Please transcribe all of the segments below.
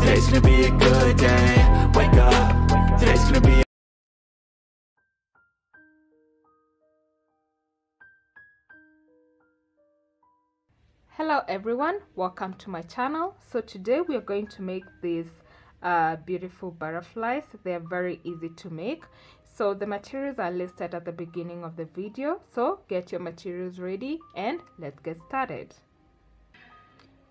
today's gonna be a good day. Wake up, today's gonna be hello everyone. Welcome to my channel. So today we are going to make these uh, beautiful butterflies. They are very easy to make. So the materials are listed at the beginning of the video. So get your materials ready and let's get started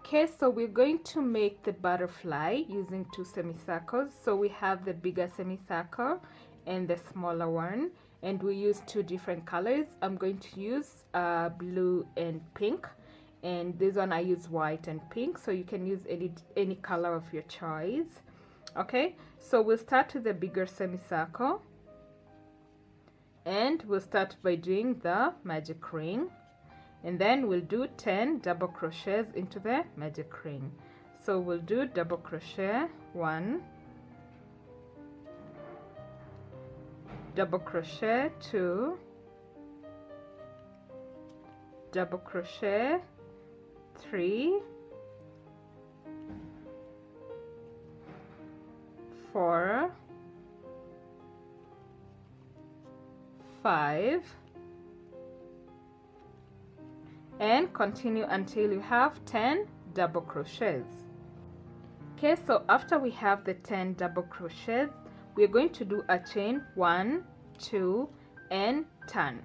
okay so we're going to make the butterfly using two semicircles. So we have the bigger semicircle and the smaller one. And we use two different colors. I'm going to use uh, blue and pink. And this one I use white and pink. So you can use any any color of your choice. Okay so we'll start with the bigger semicircle. And we'll start by doing the magic ring and then we'll do 10 double crochets into the magic ring. So we'll do double crochet one. Double crochet two. Double crochet three, four, five, and continue until you have 10 double crochets. Okay, so after we have the 10 double crochets, we're going to do a chain one, two, and turn.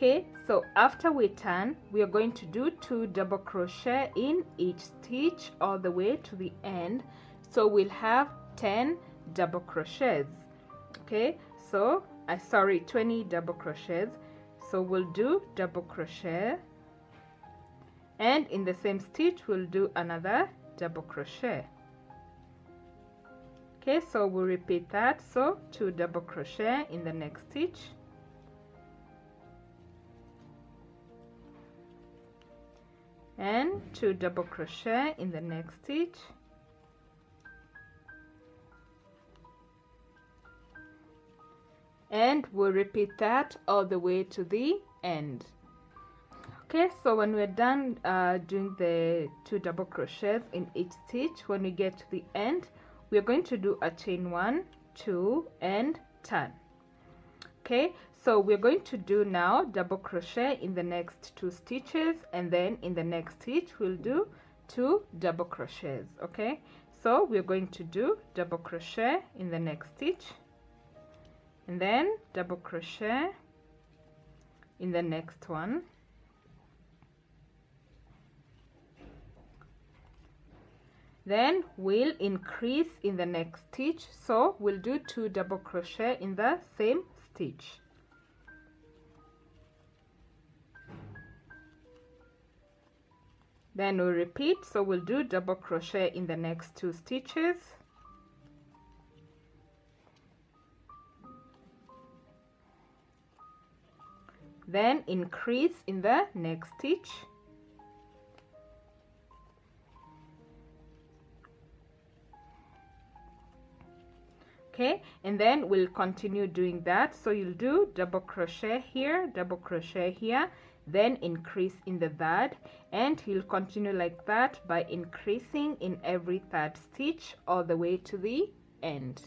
Okay so after we turn we are going to do two double crochet in each stitch all the way to the end. So we'll have 10 double crochets. Okay so I uh, sorry 20 double crochets. So we'll do double crochet and in the same stitch we'll do another double crochet. Okay so we'll repeat that. So two double crochet in the next stitch. And two double crochet in the next stitch. And we'll repeat that all the way to the end okay so when we're done uh, doing the two double crochets in each stitch when we get to the end we're going to do a chain one two and turn. Okay so we're going to do now double crochet in the next two stitches and then in the next stitch we'll do two double crochets okay? So we're going to do double crochet in the next stitch and then double crochet in the next one then we'll increase in the next stitch so we'll do two double crochet in the same stitch. Then we repeat so we'll do double crochet in the next two stitches. Then increase in the next stitch okay? And then we'll continue doing that. So you'll do double crochet here double crochet here then increase in the third. And you'll continue like that by increasing in every third stitch all the way to the end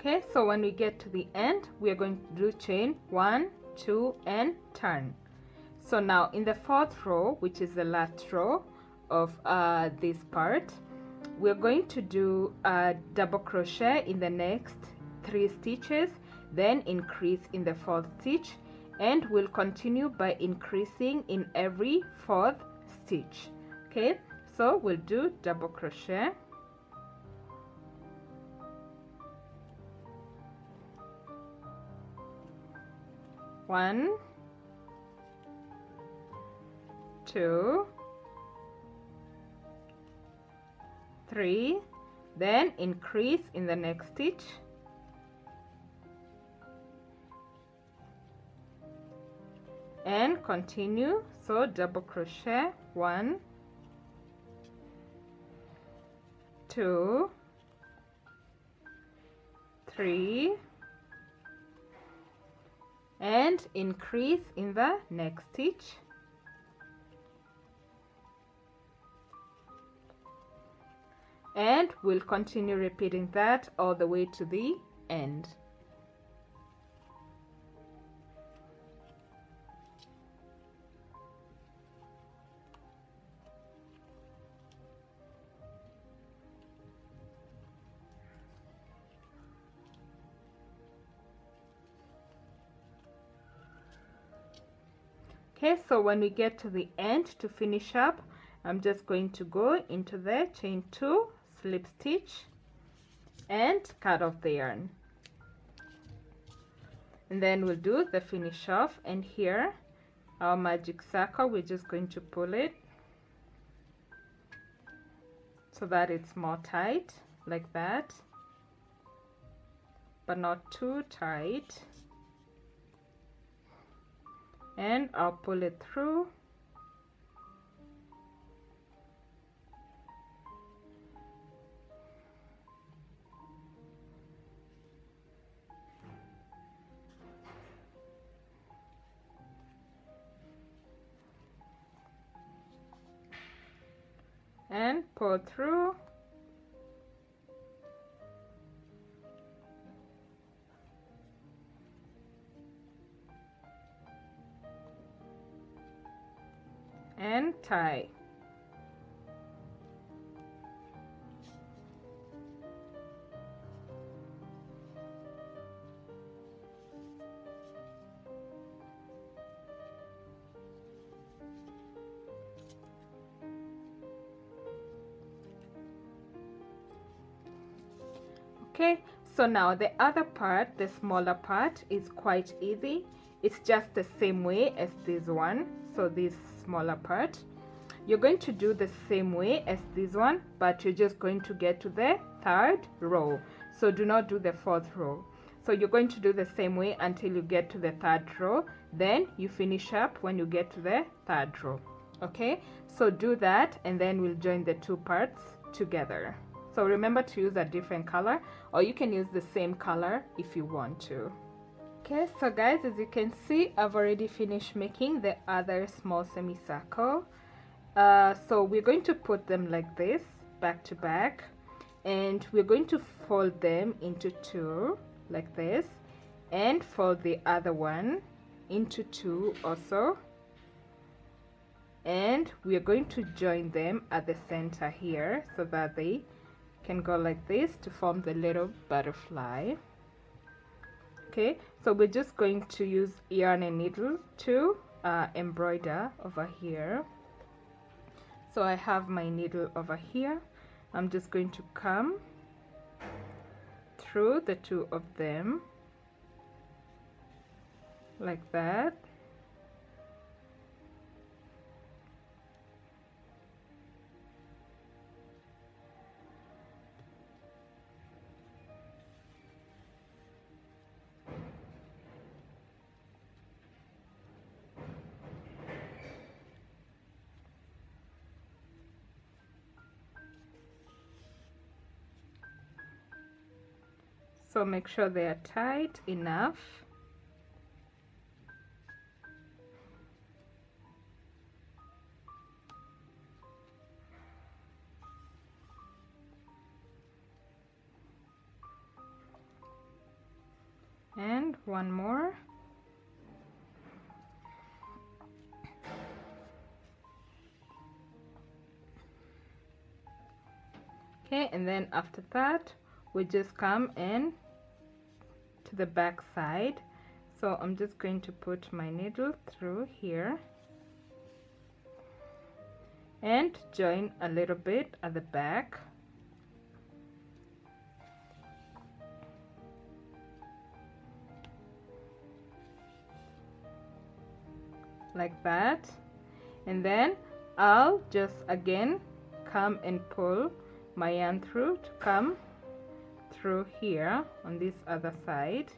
okay so when we get to the end we are going to do chain one two and turn. So now in the fourth row which is the last row of uh, this part we're going to do a double crochet in the next three stitches then increase in the fourth stitch and we'll continue by increasing in every fourth stitch. Okay so we'll do double crochet one. Two. Three. Then increase in the next stitch. And continue. So double crochet. One. Two. Three and increase in the next stitch. And we'll continue repeating that all the way to the end okay so when we get to the end to finish up I'm just going to go into the chain 2 slip stitch and cut off the yarn. And then we'll do the finish off and here our magic circle we're just going to pull it so that it's more tight like that but not too tight and I'll pull it through. And pull through and tie. Okay so now the other part the smaller part is quite easy. It's just the same way as this one. So this smaller part. You're going to do the same way as this one but you're just going to get to the third row. So do not do the fourth row. So you're going to do the same way until you get to the third row. Then you finish up when you get to the third row. Okay? So do that and then we'll join the two parts together. So remember to use a different color or you can use the same color if you want to okay so guys as you can see I've already finished making the other small semicircle. Uh, so we're going to put them like this back to back and we're going to fold them into two like this and fold the other one into two also. And we are going to join them at the center here so that they can go like this to form the little butterfly okay so we're just going to use yarn and needle to uh, embroider over here. So I have my needle over here. I'm just going to come through the two of them like that make sure they are tight enough. And one more. Okay and then after that we just come in to the back side. So I'm just going to put my needle through here and join a little bit at the back. Like that. And then I'll just again come and pull my yarn through to come through here on this other side.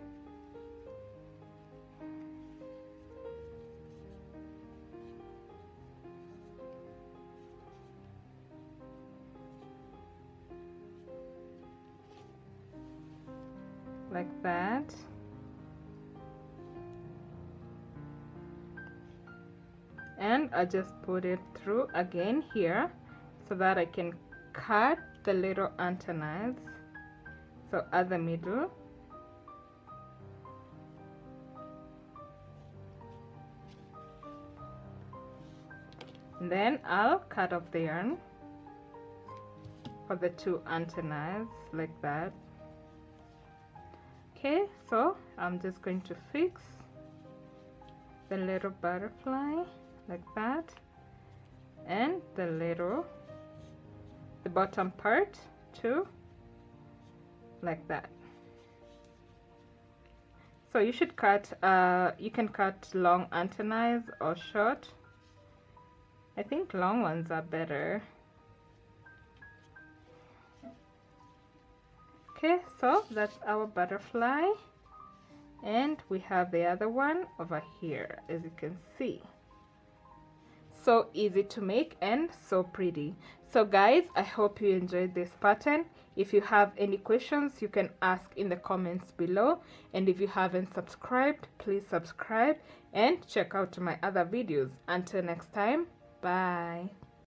Like that. And I just put it through again here so that I can cut the little antennas so at the middle. And then I'll cut off the yarn for the two antennas like that. Okay so I'm just going to fix the little butterfly like that. And the little the bottom part too like that. So you should cut uh, you can cut long antennas or short. I think long ones are better. Okay so that's our butterfly. And we have the other one over here as you can see. So easy to make and so pretty. So guys i hope you enjoyed this pattern if you have any questions you can ask in the comments below. And if you haven't subscribed please subscribe and check out my other videos. Until next time bye